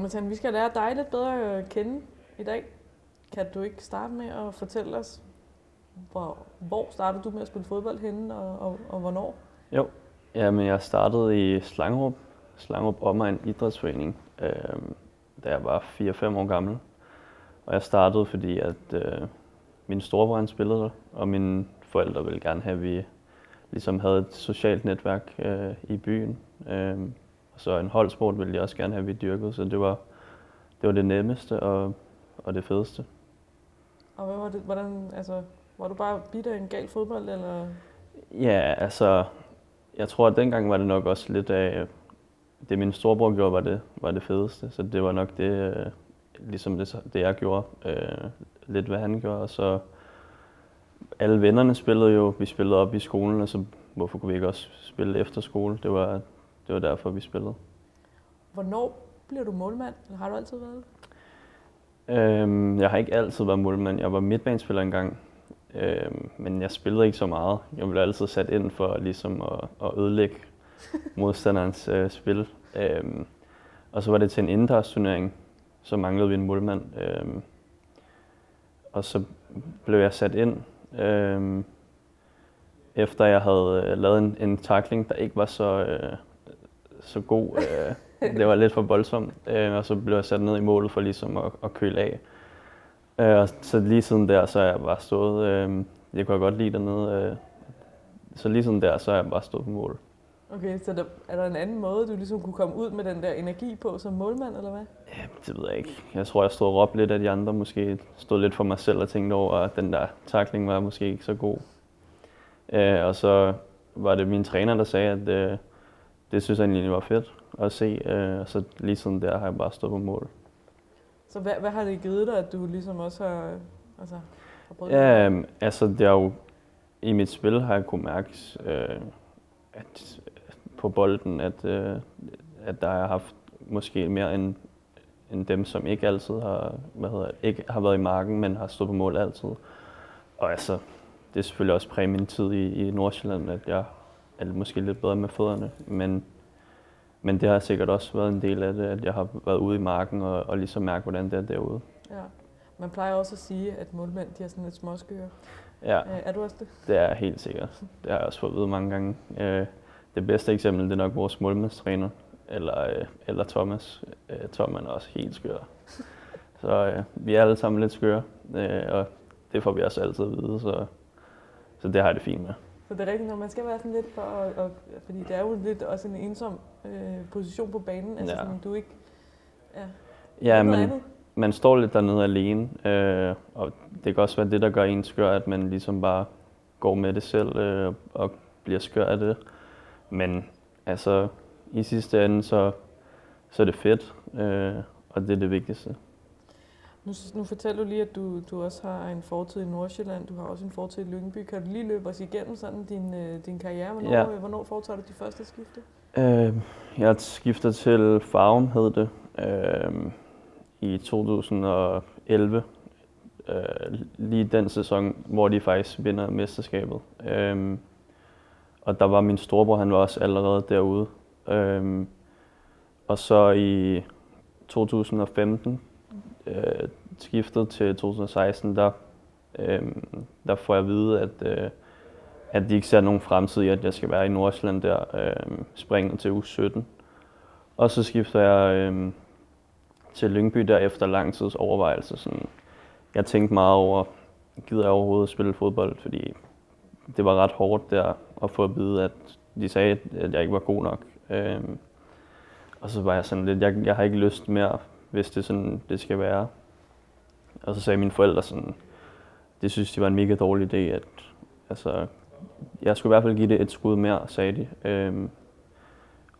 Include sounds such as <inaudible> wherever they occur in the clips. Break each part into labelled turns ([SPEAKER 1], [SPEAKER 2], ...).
[SPEAKER 1] Jonathan, vi skal lære dig lidt bedre at kende i dag. Kan du ikke starte med at fortælle os, hvor, hvor startede du med at spille fodbold henne, og, og, og hvornår?
[SPEAKER 2] Jo, Jamen, jeg startede i Slangerup, Slangerup Omegn Idrætsforening, øh, da jeg var 4-5 år gammel. Og jeg startede, fordi at øh, min storebror spillede der, og mine forældre ville gerne have, at vi ligesom havde et socialt netværk øh, i byen. Øh, så en holdsport ville jeg også gerne have, at vi dyrkede, så det var det, var det nemmeste og, og det fedeste.
[SPEAKER 1] Og hvad var det, hvordan, altså, var du bare bitter en gal fodbold, eller?
[SPEAKER 2] Ja, altså, jeg tror, at dengang var det nok også lidt af, det min storebror gjorde, var det, var det fedeste. Så det var nok det, øh, ligesom det, det jeg gjorde, øh, lidt hvad han gjorde. Og så alle vennerne spillede jo, vi spillede op i skolen, og så hvorfor kunne vi ikke også spille efter skole? Det var, det var derfor, vi spillede.
[SPEAKER 1] Hvornår bliver du målmand, eller har du altid været
[SPEAKER 2] Øhm, jeg har ikke altid været målmand. Jeg var midtbanespiller engang, øhm, men jeg spillede ikke så meget. Jeg blev altid sat ind for ligesom at, at ødelægge <laughs> modstanderens øh, spil. Øhm, og så var det til en indendørs turnering, så manglede vi en målmand. Øhm, og så blev jeg sat ind, øhm, efter jeg havde øh, lavet en, en takling, der ikke var så, øh, så god. Øh, det var lidt for voldsomt, øh, og så blev jeg sat ned i målet for ligesom at, at køle af. Øh, og så lige siden der, så er jeg bare stået, øh, jeg kunne godt lide dernede, øh, så lige siden der, så er jeg bare stået på mål.
[SPEAKER 1] Okay, så der, er der en anden måde, du ligesom kunne komme ud med den der energi på som målmand, eller hvad?
[SPEAKER 2] Ja, det ved jeg ikke. Jeg tror, jeg stod og råbte lidt af de andre, måske stod lidt for mig selv og tænkte over, at den der takling var måske ikke så god. Øh, og så var det min træner, der sagde, at øh, det synes jeg egentlig var fedt at se. Øh, og så lige sådan der har jeg bare stået på mål.
[SPEAKER 1] Så hvad, hvad har det givet dig, at du ligesom også har, altså, har
[SPEAKER 2] prøvet ja, det? altså det er jo, i mit spil har jeg kunne mærke, øh, at på bolden, at, øh, at der har haft måske mere end, end dem, som ikke altid har, hvad hedder, ikke har været i marken, men har stået på mål altid. Og altså, det er selvfølgelig også præget min tid i, i Nordsjælland, at jeg er måske lidt bedre med fødderne, men, men det har sikkert også været en del af det, at jeg har været ude i marken og, og ligesom mærke, hvordan det er derude.
[SPEAKER 1] Ja. Man plejer også at sige, at målmænd de har sådan lidt småskøre.
[SPEAKER 2] Ja,
[SPEAKER 1] øh, er du også det?
[SPEAKER 2] Det er helt sikkert. Det har jeg også fået at vide mange gange. Øh, det bedste eksempel det er nok vores målmandstræner, eller, øh, eller Thomas. Thomas er også helt skør. <laughs> Så vi er alle sammen lidt skøre, og det får vi også altid at vide, så så det har jeg det fint med.
[SPEAKER 1] Så det er rigtigt, når man skal være sådan lidt for, og, og, fordi det er jo lidt også en ensom øh, position på banen, altså ja. sådan, du ikke,
[SPEAKER 2] ja, ja men andet. man står lidt dernede alene, øh, og det kan også være det, der gør en skør, at man ligesom bare går med det selv øh, og bliver skør af det. Men altså, i sidste ende, så, så er det fedt, øh, og det er det vigtigste.
[SPEAKER 1] Nu, nu fortæller du lige, at du, du også har en fortid i Nordsjælland, du har også en fortid i Lyngby. Kan du lige løbe os igennem sådan din, øh, din karriere? Hvornår, ja. hvornår foretager du de første skifte?
[SPEAKER 2] Øh, jeg skifter til Farum, hed det, øh, i 2011. Øh, lige den sæson, hvor de faktisk vinder mesterskabet. Øh, og der var min storebror, han var også allerede derude. Øh, og så i 2015, øh, skiftet til 2016, der, øh, der får jeg at vide, at, øh, at de ikke ser nogen fremtid i, at jeg skal være i Nordsjælland der, øh, springet til u 17. Og så skifter jeg øh, til Lyngby der efter lang tids overvejelse. Sådan, jeg tænkte meget over, gider jeg overhovedet spille fodbold, fordi det var ret hårdt der at få at vide, at de sagde, at jeg ikke var god nok. Øh, og så var jeg sådan lidt, jeg, jeg har ikke lyst mere hvis det er sådan, det skal være. Og så sagde mine forældre sådan, det synes de var en mega dårlig idé, at altså, jeg skulle i hvert fald give det et skud mere, sagde de. Øhm,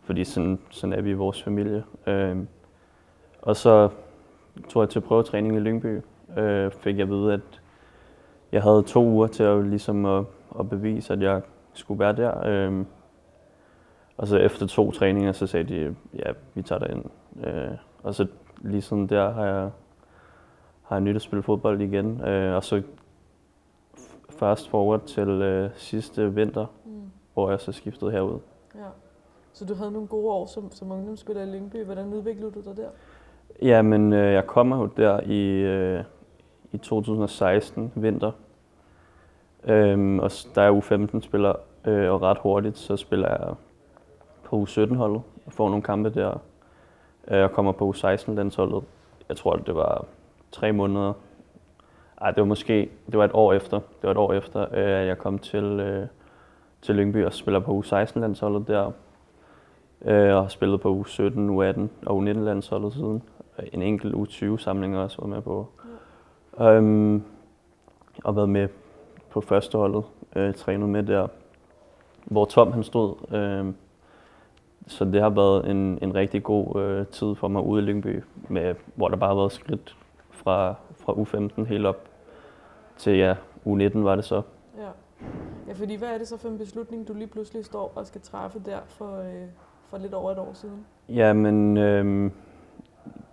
[SPEAKER 2] fordi sådan, sådan er vi i vores familie. Øhm, og så tog jeg til prøvetræning i Lyngby. Øh, fik jeg at vide, at jeg havde to uger til at, ligesom at, at bevise, at jeg skulle være der. Øhm, og så efter to træninger, så sagde de, ja, vi tager dig ind. Øh, og så lige sådan der har jeg, har jeg nyt at spille fodbold igen. Øh, og så fast forward til øh, sidste vinter, mm. hvor jeg så skiftede herud.
[SPEAKER 1] Ja. Så du havde nogle gode år som, som ungdomsspiller i Lyngby. Hvordan udviklede du dig der?
[SPEAKER 2] Ja, men øh, jeg kommer jo der i, øh, i 2016 vinter. Øhm, og der er U15 spiller, øh, og ret hurtigt så spiller jeg på U17-holdet og får nogle kampe der. Øh, jeg kommer på U16-landsholdet. Jeg tror, det var tre måneder. Ej, det var måske det var et år efter. Det var et år efter, øh, at jeg kom til, øh, til Lyngby og spiller på U16-landsholdet der. Øh, og har spillet på U17, U18 og U19-landsholdet siden. Øh, en enkelt U20-samling også var med på. Ja. Um, og været med på førsteholdet, øh, trænet med der, hvor Tom han stod. Øh, så det har været en, en rigtig god øh, tid for mig ude i Lyngby, med, hvor der bare har været skridt fra, fra U15 helt op til ja, U19 var det så.
[SPEAKER 1] Ja. ja, fordi hvad er det så for en beslutning, du lige pludselig står og skal træffe der for, øh, for lidt over et år siden?
[SPEAKER 2] Ja, men øh,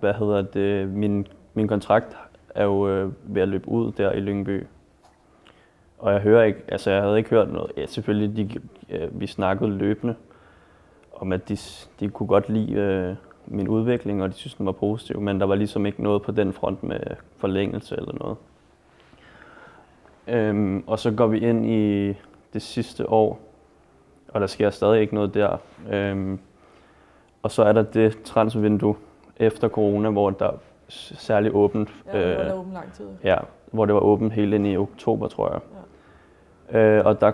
[SPEAKER 2] hvad hedder det, min, min kontrakt er jo øh, ved at løbe ud der i Lyngby. Og jeg hører ikke, altså jeg havde ikke hørt noget. Ja, selvfølgelig, de, øh, vi snakkede løbende om, at de, de kunne godt lide øh, min udvikling, og de synes, den var positiv, men der var ligesom ikke noget på den front med forlængelse eller noget. Øhm, og så går vi ind i det sidste år, og der sker stadig ikke noget der. Øhm, og så er der det transfervindue efter corona, hvor der særligt åbent.
[SPEAKER 1] Ja, der er åbent lang tid.
[SPEAKER 2] Ja, hvor det var åbent helt ind i oktober, tror jeg. Ja. Øh, og der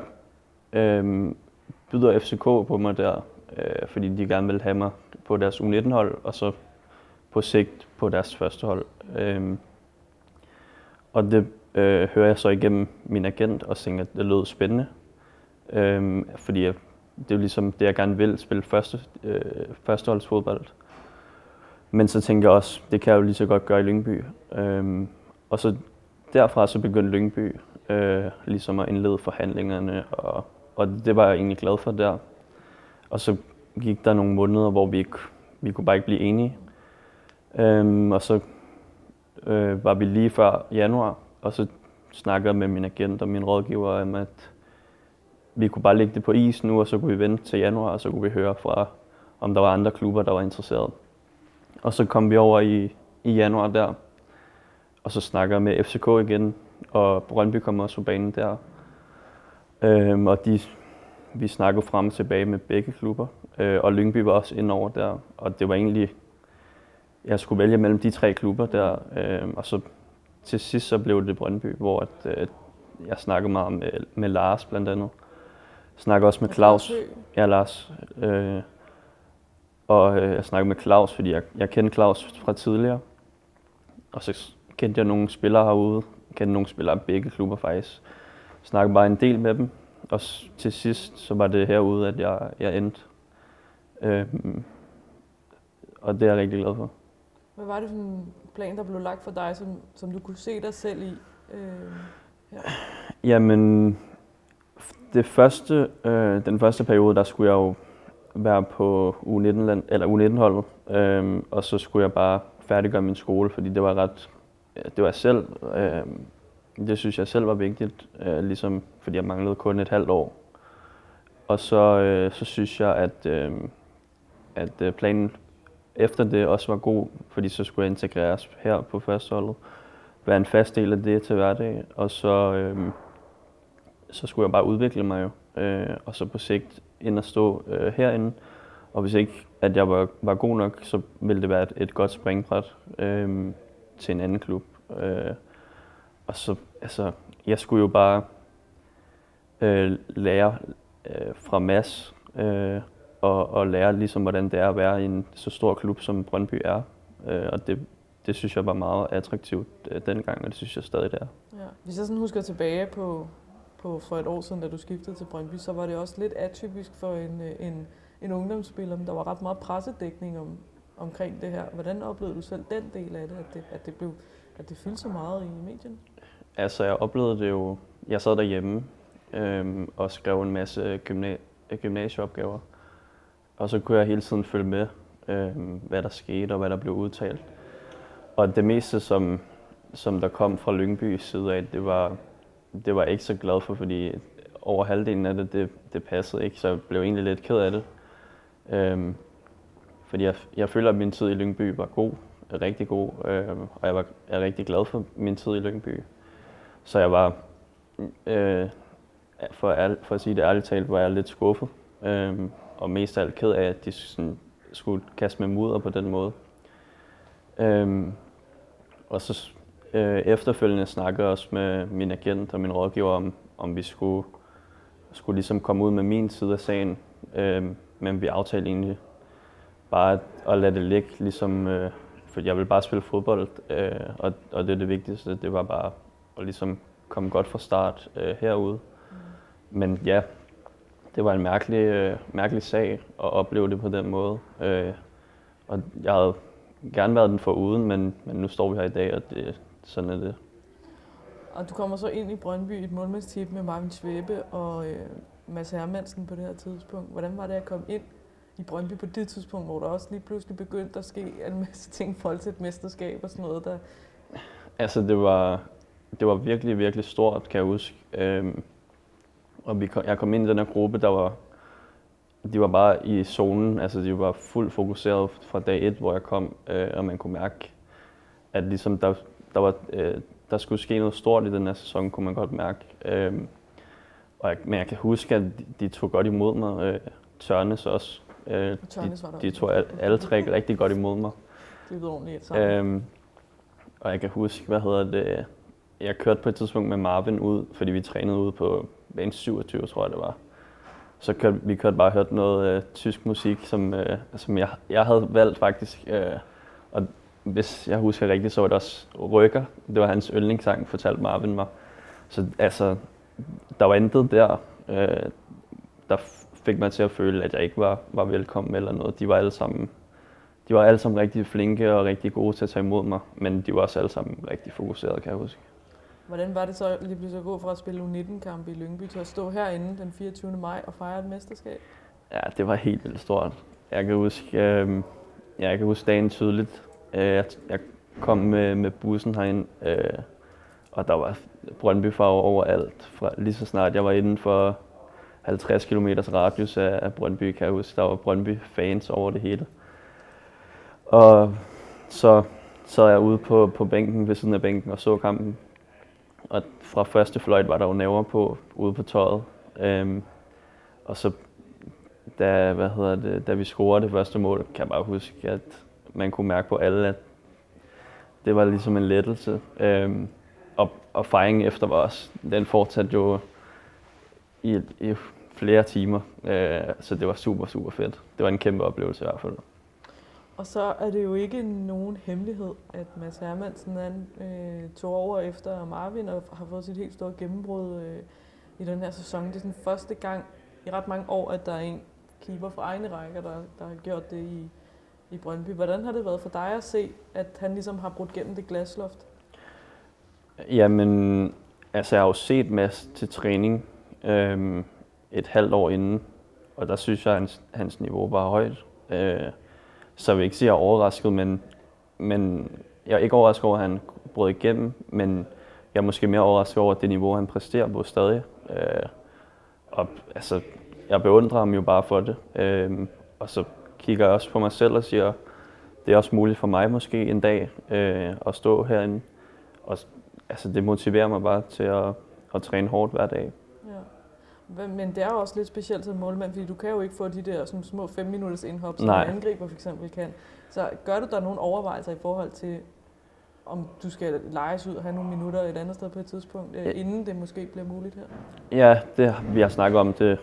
[SPEAKER 2] øh, byder FCK på mig der, øh, fordi de gerne vil have mig på deres U19-hold, og så på sigt på deres første hold. Øh, og det øh, hører jeg så igennem min agent og tænker, at det lød spændende. Øh, fordi jeg, det er jo ligesom det, jeg gerne vil, spille første, øh, førsteholdsfodbold. Men så tænker jeg også, det kan jeg jo lige så godt gøre i Lyngby. Øh, og så derfra så begyndte Lyngby øh, ligesom at indlede forhandlingerne, og, og det var jeg egentlig glad for der. Og så gik der nogle måneder, hvor vi, ikke, vi kunne bare ikke blive enige. Øhm, og så øh, var vi lige før januar, og så snakkede jeg med min agent og min rådgiver om, at vi kunne bare lægge det på is nu, og så kunne vi vente til januar, og så kunne vi høre fra, om der var andre klubber, der var interesseret. Og så kom vi over i, i januar der, og så snakker jeg med FCK igen, og Brøndby kommer også på banen der. Øhm, og de, vi snakkede frem og tilbage med begge klubber, øh, og Lyngby var også ind over der. Og det var egentlig, jeg skulle vælge mellem de tre klubber der, øh, og så til sidst så blev det Brøndby, hvor at, øh, jeg snakkede meget med, med Lars blandt andet. Jeg snakkede også med Claus. Ja, Lars. Øh, og øh, jeg snakkede med Claus, fordi jeg, jeg kendte Claus fra tidligere. Og så kendte jeg nogle spillere herude, kendte nogle spillere af begge klubber faktisk. Snakkede bare en del med dem, og til sidst så var det herude, at jeg, jeg endte. Øhm, og det er jeg rigtig glad for.
[SPEAKER 1] Hvad var det for en plan, der blev lagt for dig, som, som du kunne se dig selv i? Øh,
[SPEAKER 2] ja. Jamen, det første, øh, den første periode, der skulle jeg jo være på U19, eller U19-holdet, øh, og så skulle jeg bare færdiggøre min skole, fordi det var ret det var jeg selv. Øh, det synes jeg selv var vigtigt, øh, ligesom fordi jeg manglede kun et halvt år. Og så, øh, så synes jeg, at, øh, at øh, planen efter det også var god, fordi så skulle jeg integreres her på førsteholdet, være en fast del af det til hverdag, og så, øh, så skulle jeg bare udvikle mig jo, øh, og så på sigt ind og stå øh, herinde. Og hvis ikke at jeg var, var god nok, så ville det være et, et godt springbræt. Øh, til en anden klub. Øh, og så, altså, jeg skulle jo bare øh, lære øh, fra Mads øh, og, og lære ligesom, hvordan det er at være i en så stor klub, som Brøndby er. Øh, og det, det synes jeg var meget attraktivt øh, dengang, og det synes jeg stadig det er.
[SPEAKER 1] Ja. Hvis jeg sådan husker tilbage på, på for et år siden, da du skiftede til Brøndby, så var det også lidt atypisk for en, øh, en, en ungdomsspiller, men der var ret meget pressedækning om, omkring det her. Hvordan oplevede du selv den del af det, at det, at det, blev, at det fyldte så meget i medierne?
[SPEAKER 2] Altså, jeg oplevede det jo... Jeg sad derhjemme øhm, og skrev en masse gymna- øh, gymnasieopgaver. Og så kunne jeg hele tiden følge med, øhm, hvad der skete og hvad der blev udtalt. Og det meste, som, som der kom fra Lyngby side af, det var, det var jeg ikke så glad for, fordi over halvdelen af det, det, det passede ikke, så jeg blev egentlig lidt ked af det. Øhm, fordi jeg, jeg føler, at min tid i Lyngby var god. rigtig god, øh, og jeg var jeg er rigtig glad for min tid i Lyngby. Så jeg var, øh, for, ærlig, for at sige det ærligt talt, var jeg lidt skuffet, øh, og mest af alt ked af, at de sådan, skulle kaste med mudder på den måde. Øh, og så øh, efterfølgende snakkede jeg også med min agent og min rådgiver om, om vi skulle, skulle ligesom komme ud med min side af sagen. Øh, men vi aftalte egentlig bare at, at lade det ligge, ligesom, øh, for jeg vil bare spille fodbold, øh, og, og det er det vigtigste, det var bare at ligesom komme godt fra start øh, herude. Mm. Men ja, det var en mærkelig, øh, mærkelig sag at opleve det på den måde. Øh, og jeg havde gerne været den for uden, men, men nu står vi her i dag, og det, sådan er det.
[SPEAKER 1] Og du kommer så ind i Brøndby i et målmandstip med Marvin Svæbe og øh, Mads Hermansen på det her tidspunkt. Hvordan var det at komme ind i Brøndby på det tidspunkt, hvor der også lige pludselig begyndte at ske en masse ting i forhold til et mesterskab og sådan noget? Der...
[SPEAKER 2] Altså, det var, det var virkelig, virkelig stort, kan jeg huske. Øhm, og vi kom, jeg kom ind i den her gruppe, der var, de var bare i zonen, altså de var fuldt fokuseret fra dag et, hvor jeg kom, øh, og man kunne mærke, at ligesom der, der, var, øh, der skulle ske noget stort i den her sæson, kunne man godt mærke. Øhm, og jeg, men jeg kan huske, at de, de tog godt imod mig. Øh, Tørnes også.
[SPEAKER 1] Øh, Tørnes
[SPEAKER 2] de, de tog alle, alle tre rigtig godt imod mig.
[SPEAKER 1] Det er ordentligt sammen. Øhm,
[SPEAKER 2] og jeg kan huske, hvad hedder det, jeg kørte på et tidspunkt med Marvin ud, fordi vi trænede ude på bane 27, tror jeg det var. Så kørte, vi kørte bare og hørte noget øh, tysk musik, som, øh, som jeg, jeg havde valgt faktisk. Øh, og hvis jeg husker rigtigt, så var det også Rykker. Det var hans yndlingssang, fortalte Marvin mig. Så altså, der var intet der, øh, der fik mig til at føle, at jeg ikke var, var velkommen eller noget. De var alle sammen de var alle sammen rigtig flinke og rigtig gode til at tage imod mig, men de var også alle sammen rigtig fokuserede, kan jeg huske.
[SPEAKER 1] Hvordan var det så lige pludselig at gå fra at spille U19-kamp i Lyngby til at stå herinde den 24. maj og fejre et mesterskab?
[SPEAKER 2] Ja, det var helt vildt stort. Jeg kan huske, øh, jeg kan huske dagen tydeligt. Øh, jeg, jeg kom med, med bussen herind, øh, og der var Brøndby farver overalt. Fra, lige så snart jeg var inden for 50 km radius af, af Brøndby, kan jeg huske, der var Brøndby fans over det hele. Og så sad jeg ude på, på bænken ved siden af bænken og så kampen. Og fra første fløjt var der jo næver på ude på tøjet. Øhm, og så da, hvad hedder det, da vi scorede det første mål, kan jeg bare huske, at man kunne mærke på alle, at det var ligesom en lettelse. Øhm, og, og fejringen efter var også, den fortsatte jo i, i flere timer, øh, så det var super, super fedt. Det var en kæmpe oplevelse i hvert fald.
[SPEAKER 1] Og så er det jo ikke nogen hemmelighed, at Mads Hermansen han, øh, tog over efter Marvin og har fået sit helt store gennembrud øh, i den her sæson. Det er den første gang i ret mange år, at der er en keeper fra egne rækker, der, der har gjort det i, i Brøndby. Hvordan har det været for dig at se, at han ligesom har brudt gennem det glasloft?
[SPEAKER 2] Jamen, altså jeg har jo set Mads til træning øh, et halvt år inden, og der synes jeg, at hans, hans niveau var højt. Øh, så jeg vil ikke sige, at jeg er overrasket, men, men jeg er ikke overrasket over, at han brød igennem, men jeg er måske mere overrasket over det niveau, han præsterer på stadig. Øh, og altså, jeg beundrer ham jo bare for det. Øh, og så kigger jeg også på mig selv og siger, det er også muligt for mig måske en dag øh, at stå herinde. Og altså, det motiverer mig bare til at, at træne hårdt hver dag. Ja.
[SPEAKER 1] Men det er jo også lidt specielt som målmand, fordi du kan jo ikke få de der sådan, små 5 minutters indhop, som Nej. en angriber for eksempel kan. Så gør du der nogle overvejelser i forhold til, om du skal lejes ud og have nogle minutter et andet sted på et tidspunkt, ja. inden det måske bliver muligt her?
[SPEAKER 2] Ja, det, vi har snakket om det,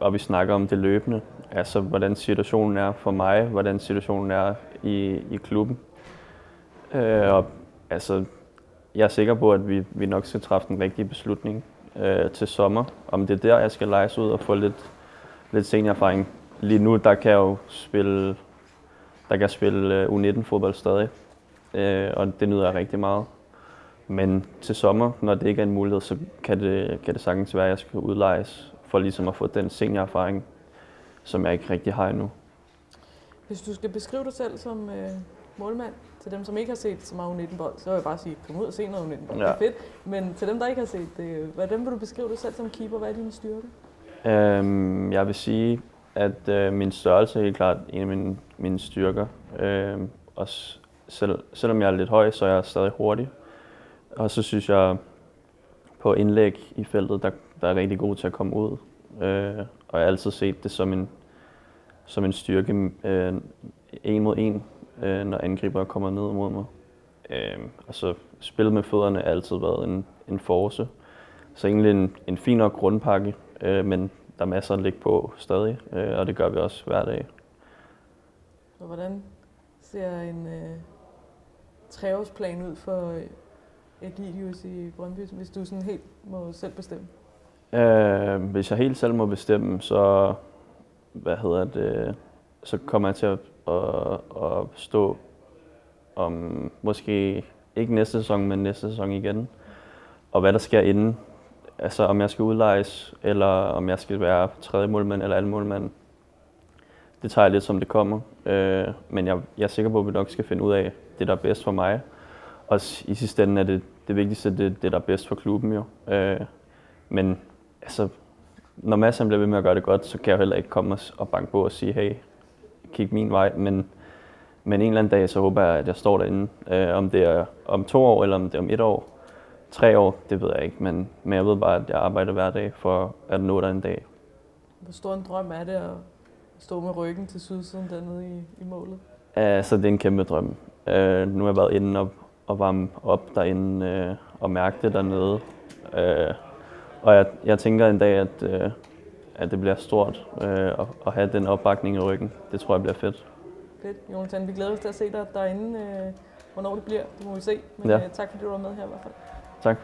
[SPEAKER 2] og vi snakker om det løbende. Altså, hvordan situationen er for mig, hvordan situationen er i, i klubben. Øh, og altså, jeg er sikker på, at vi, vi nok skal træffe den rigtige beslutning øh, til sommer. Om det er der, jeg skal lege ud og få lidt, lidt seniorerfaring. Lige nu, der kan jeg jo spille, der kan jeg spille øh, U19-fodbold stadig, øh, og det nyder jeg rigtig meget. Men til sommer, når det ikke er en mulighed, så kan det, kan det sagtens være, at jeg skal udlejes for ligesom at få den seniorerfaring, som jeg ikke rigtig har endnu.
[SPEAKER 1] Hvis du skal beskrive dig selv som øh, målmand, til dem, som ikke har set så meget U19-bold, så vil jeg bare sige, kom ud og se noget U19-bold. Ja. Det er fedt. Men til dem, der ikke har set det, hvordan vil du beskrive dig selv som keeper? Hvad er dine styrker?
[SPEAKER 2] Øhm, jeg vil sige, at øh, min størrelse er helt klart en af mine, mine styrker. Øhm, også selv, selvom jeg er lidt høj, så er jeg stadig hurtig. Og så synes jeg, på indlæg i feltet, der, der er rigtig god til at komme ud. Øh, og jeg har altid set det som en, som en styrke øh, en mod en, øh, når angriber kommer ned mod mig. Øh, og så spillet med fødderne har altid været en, en force. Så egentlig en, en fin nok grundpakke, øh, men der er masser at lægge på stadig, øh, og det gør vi også hver dag.
[SPEAKER 1] Så hvordan ser en øh, treårsplan ud for Egidius i Brøndby, hvis du sådan helt må selv bestemme?
[SPEAKER 2] Øh, hvis jeg helt selv må bestemme, så hvad hedder det, så kommer jeg til at, at, at stå om måske ikke næste sæson, men næste sæson igen. Og hvad der sker inden. Altså om jeg skal udlejes, eller om jeg skal være tredje målmand eller anden målmand. Det tager jeg lidt som det kommer. Øh, men jeg, jeg er sikker på, at vi nok skal finde ud af det, der er bedst for mig. Og i sidste ende er det det vigtigste, det, det der er bedst for klubben jo. Øh, men altså, når Mads bliver ved med at gøre det godt, så kan jeg heller ikke komme og banke på og sige, hey, kig min vej. Men, men en eller anden dag, så håber jeg, at jeg står derinde. Øh, om det er om to år, eller om det er om et år, tre år, det ved jeg ikke. Men, men jeg ved bare, at jeg arbejder hver dag for at nå der en dag.
[SPEAKER 1] Hvor stor en drøm er det at stå med ryggen til sydsiden dernede i, i målet?
[SPEAKER 2] Altså, det er en kæmpe drøm. Øh, nu har jeg været inde og, og varme op derinde øh, og mærke det dernede. Øh, og jeg, jeg tænker en dag, at, øh, at det bliver stort øh, at, have den opbakning i ryggen. Det tror jeg bliver fedt.
[SPEAKER 1] Fedt, Jonathan. Vi glæder os til at se dig derinde. Øh, hvornår det bliver, det må vi se. Men
[SPEAKER 2] ja.
[SPEAKER 1] øh, tak fordi du var med her i hvert fald.
[SPEAKER 2] Tak.